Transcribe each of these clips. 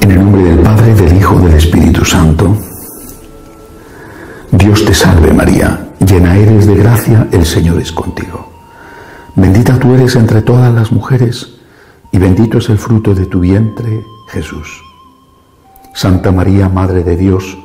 En el nombre del Padre, del Hijo, del Espíritu Santo. Dios te salve María, llena eres de gracia, el Señor es contigo. Bendita tú eres entre todas las mujeres y bendito es el fruto de tu vientre, Jesús. Santa María, Madre de Dios,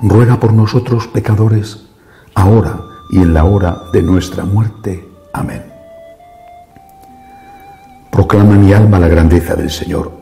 ruega por nosotros pecadores, ahora y en la hora de nuestra muerte. Amén. Proclama mi alma la grandeza del Señor.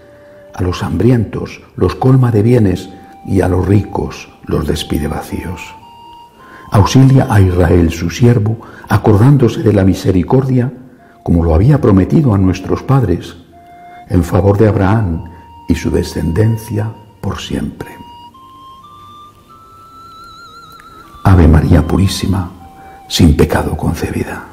A los hambrientos los colma de bienes y a los ricos los despide vacíos. Auxilia a Israel su siervo, acordándose de la misericordia, como lo había prometido a nuestros padres, en favor de Abraham y su descendencia por siempre. Ave María Purísima, sin pecado concebida.